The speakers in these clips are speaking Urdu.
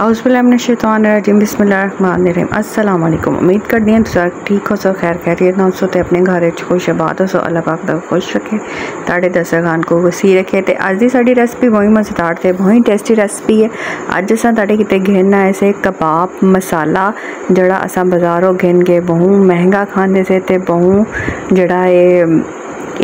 الرجیم بسم اللہ الرحمن الرحیم السلام علیکم امید کر تو سر ٹھیک ہو سو خیر خیر نہ ہو سو تے اپنے گھر خوش شباد ہو سو اللہ پاک دا خوش رکھے تے دسرخان کو وسیع رکھے تے آج ریسپی بہت ریسپی بہنی دار تے بہت ٹیسٹی ریسپی ہے اجن تے کتے گھننا ایسے سے کباب مسالہ جڑا اسا بازاروں گھن کے بہت مہنگا کھانے سے تے جڑا جا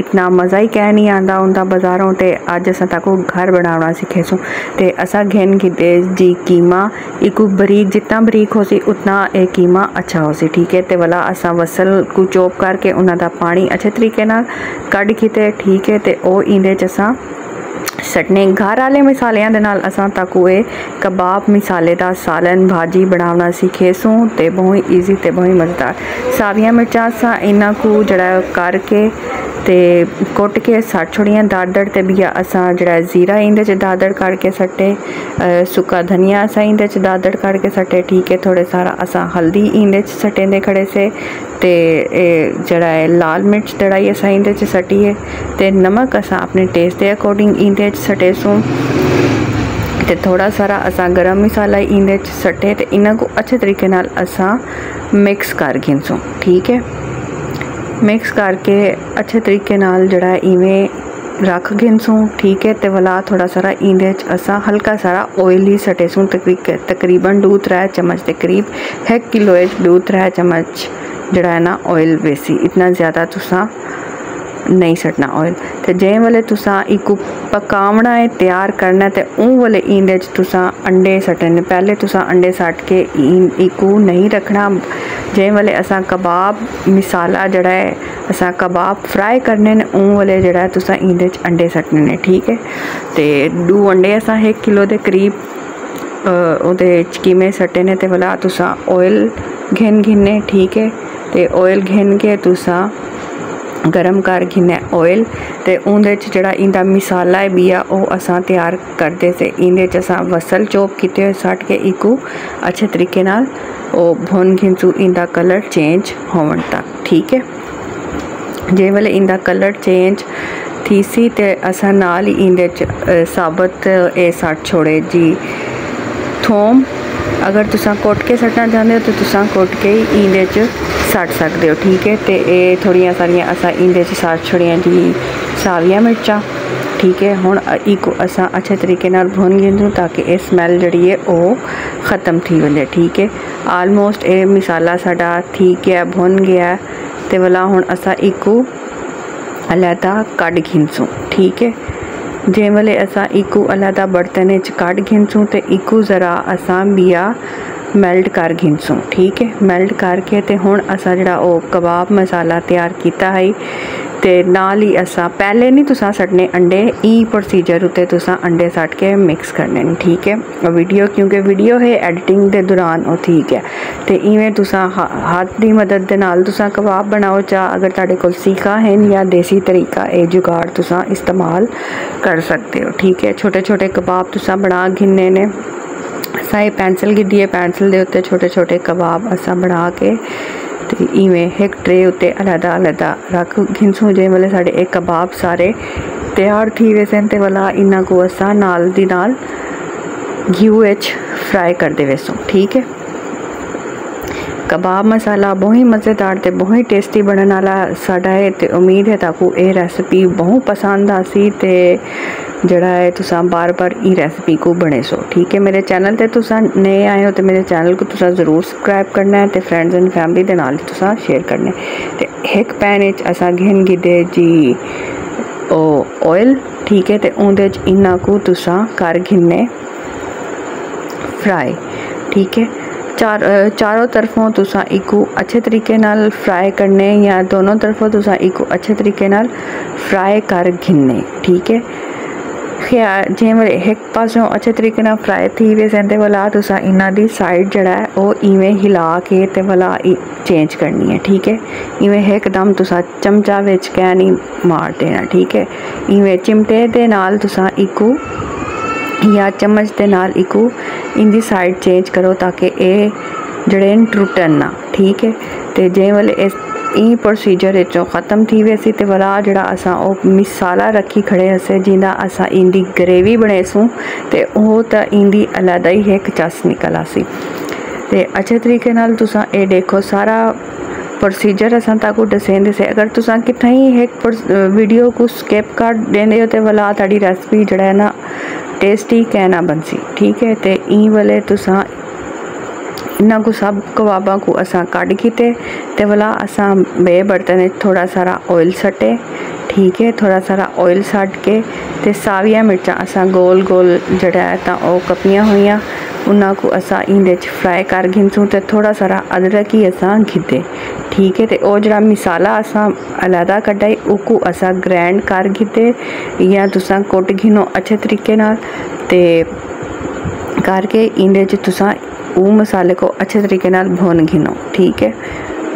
اتنا مزہ ہی کہہ نہیں آتا ان کا بازاروں تو اج اصا تاکہ گھر بناونا سی اسا گھن کی دے جی کیما ایک بریک جتنا بریق ہو سی اتنا یہ کیما اچھا ہو سی ٹھیک ہے تے والا اسا وصل کو چوب کر کے انہوں دا پانی اچھے طریقے نا کڑ کی تے ٹھیک ہے تے او اندے جسا سٹنے گھر والے مسالے دنال اساں تاکہ یہ کباب مثالے دا سالن بھاجی بڑھاونا سی کھیسوں تے بہت ایزی تے ہی مزدار ساویاں سادہ سا انہ کو جڑا کر کے تو کٹ کے سٹ چھوڑیاں دادڑ کے بیا اصا جائے زیرہ ایندھے دادڑ کاڑ کے سٹے سکا دھنیا اِن چڑ کاڑ کے سٹے ٹھیک ہے تھوڑا سارا اصل ہلدی ایندھے سٹیں کھڑے سے لال مرچ دڑھائی اِنہیں سٹیے تو نمک اسٹ کے اکورڈنگ ایندے سٹے سوں تو تھوڑا سارا ارم مسالہ ایندھے سٹے تو ان کو اچھے طریقے اکس کر کے سوں ٹھیک ہے مکس کر کے اچھے طریقے جڑا ایویں رکھ گنسوں ٹھیک ہے تو بلا تھوڑا سارا ایدے چاہیں ہلکا سارا آئل ہی سٹے سوں تقری تقریباً دودھ ترا چمچ کے قریب ایک کلو ایج ڈھو تر چمچ جڑا ہے نا آئل بیسی اتنا زیادہ ت نہیں سٹنا آئل جے والے بولے تسو پکاونا ہے تیار کرنا ہے اون والے ادیت انڈے سٹنے پہلے پہ انڈے سٹ کے ایکو نہیں رکھنا جے والے اصا کباب مسالہ اصیں کباب فرائی کرنے اون والے جڑا ہے اید انڈے سٹنے ٹھیک ہے دو انڈے اڈے اص کلو دے قریب کیمے سٹے تو ملا تس آئل گھن گھننے ٹھیک ہے تو آئل گھن کے تسا गरम कर घिन्ने ऑयल ते उंदे च जेह्ड़ा इंदा मसाला ऐ बिया ओह् असां त्यार करदे ते इंदे च असां वसल चोप कीते होए सट के इकू अच्छे तरीके नाल ओह् भुन घिंसू इंदा कलर चेंज होवण तक ठीक ऐ जे वेल्ले इंदा कलर चेंज थीसी ते असां नाल ही इंदे च साबत एह् सट छोड़े जी थोम اگر کوٹ کے سٹنا چاہتے ہو تو تصا کوٹ کے ہی اینڈے ایندے چٹ سکتے ہو ٹھیک ہے تے اے تھوڑی اینڈے اصل ایندھے چھوڑی ہیں جی سالیاں مرچا ٹھیک ہے ہون ای کو اصل اچھے طریقے نال بھون گین دوں تاکہ یہ سمل جہی ہے وہ ختم تھی بندے ٹھیک ہے آلموسٹ اے مسالہ ساڈا ٹھیک ہے بن گیا تو ای کو علیہ ایک کڑ گھن سوں ٹھیک ہے جی ویلے اصل ایک اللہ برتن چھ گن سوں تو ایک ذرا اصا بیا میلٹ کر گن سوں ٹھیک ہے میلٹ کر کے ہوں اصل جا کباب مسالہ تیار کیا ہے تو نا ہی ابھی نہیں تو سٹنے اڈے ای پروسیجر تنڈے سٹ کے مکس کرنے ٹھیک ہے ویڈیو کیونکہ ویڈیو ہے ایڈیٹنگ کے دوران ٹھیک ہے تو ہاتھ کی مدد کباب بناؤ چاہے اگر تک سیکا ہے یا دیسی طریقہ یہ جگاڑ تمال کر سکتے ہو ٹھیک ہے چھوٹے چھوٹے کباب تسا بنا گینے نے سی پینسل گئی پینسل کے اتنے چھوٹے چھوٹے کباب اصا بنا کے ٹری علادہ علحدہ رکھ گیسو جی مطلب سارے یہ کباب سارے تیار تھی ویسے تو والا ایسا کوال گھیو ایچ فرائی کرتے ویسوں ٹھیک ہے کباب مسالہ بہت ہی مزےدار تو بہت ہی ٹیسٹی بننے والا سا امید ہے تاکہ یہ ریسپی بہت پسند آ سکی جڑا ہے تس بار بار ریسپی کو بنے سو ٹھیک ہے میرے چینل نہیں آپ چینل کو تصایں سبسکرائیب کرنا ہے فرنڈز اینڈ فیملی کے نا تیئر کرنا ہے ایک پینا گنگ گے جی وہ آئل ٹھیک ہے تو اُنہیں ان تھین فرائی ٹھیک ہے چار چاروں طرفوں تسو اچھے طریقے نال فرائی کرنے یا دونوں طرفوں تس اچھے طریقے نال فرائی کر گھرنے ٹھیک ہے ख़्यार जंहिं महिल हिकु पासो अच्छे तरीक़े सां फ्राए थी वियसि आहिनि ते भला तुसां इन जी साइड जेड़ा आहे उहो इवें हिला के ते भला चेंज करनी है ठीक है इवें हिकदम तुसां चमचा विच कै नहीं मार देना ठीक है इवें चिमटे ਦੇ ਨਾਲ ਤੁਸਾਂ ਇੱਕੋ ਜਾਂ ਚਮਚ ਦੇ ਨਾਲ ਇੱਕੋ ਇੰਦੀ ਸਾਈਡ ਚੇਂਜ ਕਰੋ ਤਾਂ ਕਿ ਇਹ ਜਿਹੜੇ ਟੁੱਟਣ ਨਾ ਠੀਕ ਹੈ ਤੇ ਜੇ ਵਾਲੇ ਇਸ ای پروسیجرچوں ختم تھی او اسل رکھی کھڑے ہسے جینا اسا ادھی گریوی بنے سوں تو وہ تو ایدا ہی ہے کچاس نکلا سی تے اچھے طریقے دیکھو سارا پروسیجر اصل تک ڈسین دے سے اگر تو سر کتنا ہی ایک پر بھیڈیو کو سکپ کا دلا ریسپی جڑا ہے نا ٹیسٹی کہنا بن سی ٹھیک ہے تے ای والے کو سب کباب کو اصل کی تے والا اصا بے برتن تھوڑا سارا آئل سٹے ٹھیک ہے تھوڑا سارا آئل سٹ کے ساویا مرچاں اثر گول گول جہا ہے تو وہ کپڑی ہوئی ان کو اصا اہدے چرائی کر گھنسوں تو تھوڑا سارا ادرک ہی اصا گے ٹھیک ہے تو وہ جا مسالہ اصا الادا کٹا اکو اثا گرینڈ کر گے یا تس گنو اچھے طریقے تو کر کے ایدھے تسان وہ مسالے کو اچھے طریقے بھون گھنو ٹھیک ہے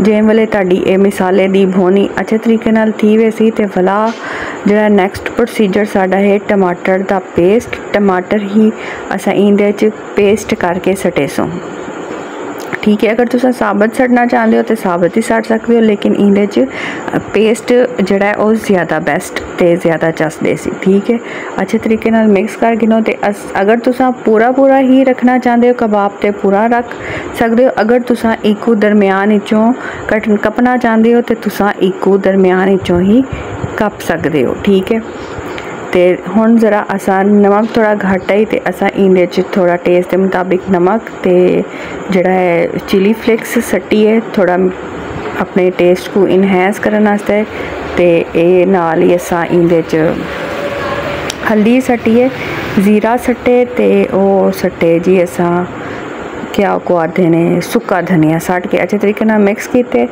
ਜੇ ਵਲੇ ਤੁਹਾਡੀ ਇਹ ਮਿਸਾਲੇ ਦੀ ਭੋਨੀ ਅੱਛੇ ਤਰੀਕੇ ਨਾਲ ਥੀ ਵੇ ਸੀ ਤੇ ਵਲਾ ਜਿਹੜਾ ਨੈਕਸਟ ਪ੍ਰੋਸੀਜਰ ਸਾਡਾ ਹੈ ਟਮਾਟਰ ਦਾ ਪੇਸਟ ਟਮਾਟਰ ਹੀ ਅਸਾਂ ਇਹਦੇ ਚ ਪੇਸਟ ਕਰਕੇ ਸਟੇਸੋਂ ٹھیک ہے اگر تصا سابت سڑنا چاہتے ہو تو ثابت ہی سڑ سکتے ہو لیکن یہ پیسٹ جڑا ہے وہ زیادہ بیسٹ بیکسٹ زیادہ چستے سی ٹھیک ہے اچھے طریقے مکس کر گو تو اگر تورا پورا پورا ہی رکھنا چاہتے ہو کباب سے پورا رکھ سکتے ہو اگر ایکو درمیان اچھوں کٹ کپنا چاہتے ہو تو ایکو درمیان اچھا ہی کپ سکتے ہو ٹھیک ہے ते हुन ज़रा असां नमक थोरा घटि ई ते असां ईंदे च थोरा टेस्ट जे मुताबिक नमक ते जेह्ड़ा ऐ चिली फ्लेक्स सट्टियै थोह्ड़ा अपने टेस्ट को इनहेंस करन आस्तै ते एह् नाल ही असां इं'दे च हल्दी सट्टियै जीरा सट्टे ते ओह् सट्टे जी असां کیا کوتے ہیں سکا دھنیا سٹ کے اچھے طریقے نہ مکس کیتے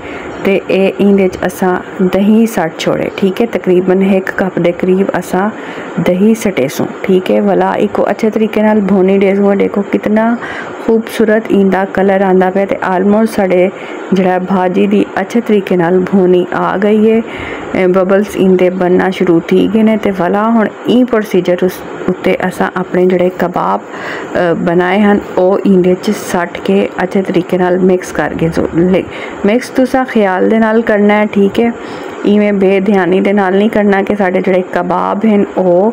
تے اے ایندے اسا دہی سٹ چھوڑے ٹھیک ہے تقریباً ایک کپ دے قریب اسا دہی سٹے سٹیسوں ٹھیک ہے والا ایک اچھے طریقے نہ بھونی ڈیز ڈےسوں دیکھو کتنا خوبصورت ایندہ کلر آتا پیا آلمور سڑے جڑا بھاجی کی اچھے طریقے بھونی آ گئی ہے ببلس ایندھے بننا شروع تھی گئے تو وال ہوں ای پروسیجر اسے اصا اپنے جڑے کباب بنا ایندھے چٹ کے اچھے طریقے مکس کر کے مکس تسا خیال دن ٹھیک ہے ایویں بے دھی دن کہ سارے جڑے کباب ہیں وہ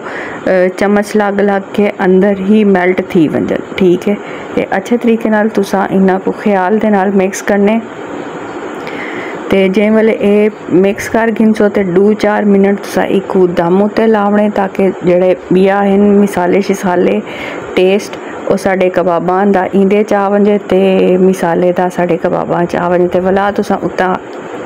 چمچ لگ لگ کے اندر ہی میلٹ تھی بن جیک ہے تو اچھے طریقے تسان اِن کو خیال کے مکس کرنے તે ਵਲੇ ਇਹ ਮਿਕਸ ਕਰ ਘਿੰਚੋ ਤੇ 2 4 ਮਿੰਟ ਸਾ ਇੱਕ एक दम ਲਾਵਣੇ ਤਾਂ ਕਿ ਜਿਹੜੇ बिया ਹਨ ਮਿਸਾਲੇ ਸਿਸਾਲੇ ਟੇਸਟ ਉਹ ਸਾਡੇ ਕਬਾਬਾਂ ਦਾ ਇੰਦੇ ਚਾਵਨ ਜੇ ਤੇ ਮਿਸਾਲੇ ਦਾ ਸਾਡੇ ਕਬਾਬਾਂ ਚਾਵਨ ਤੇ ਵਲਾ ਤੁਸੀਂ ਉਤਾ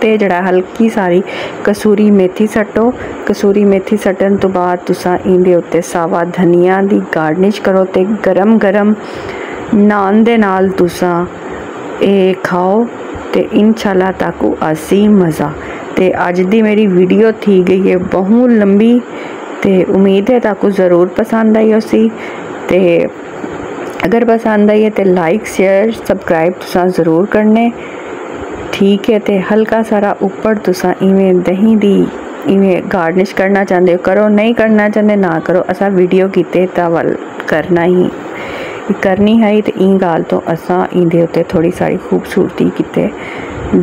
ਤੇ ਜਿਹੜਾ ਹਲਕੀ ਸਾਰੀ ਕਸੂਰੀ ਮੇਥੀ ਸੱਟੋ ਕਸੂਰੀ ਮੇਥੀ ਸੱਟਣ ਤੋਂ ਬਾਅਦ ਤੁਸੀਂ ਇੰਦੇ ਉੱਤੇ ਸਾਵਾ ਧਨੀਆ ਦੀ ਗਾਰਨਿਸ਼ ਕਰੋ ਤੇ ਗਰਮ ਗਰਮ ਨਾਨ ਦੇ ਨਾਲ ਤੁਸੀਂ ਇਹ ਖਾਓ تے انشاءاللہ تاکو اللہ مزا تے آج دی میری ویڈیو تھی گئی بہت لمبی امید ہے تاکو ضرور پسند آئی تے اگر پسند آئی ہے تو لائک شیئر سبسکرائب ضرور کرنے ٹھیک ہے تے ہلکا سارا اوپر تساں ای دہی ایمیں گارنش کرنا چاہتے کرو نہیں کرنا چاہتے نہ کرو اسا ویڈیو کی کرنا ہی ਕਰਨੀ ਹੈ ਤੇ ਇਹ ਗਾਲ ਤੋਂ ਅਸਾਂ ईंदे उते ਥੋੜੀ सारी ਖੂਬਸੂਰਤੀ ਕਿਤੇ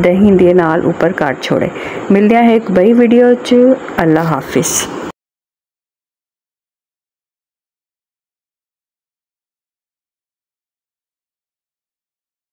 ਦਹੀਂ ਦੇ ਨਾਲ ਉੱਪਰ ਕੱਟ ਛੋੜੇ ਮਿਲਦੇ ਆ ਇੱਕ ਬਈ ਵੀਡੀਓ ਚ ਅੱਲਾ ਹਾਫਿਜ਼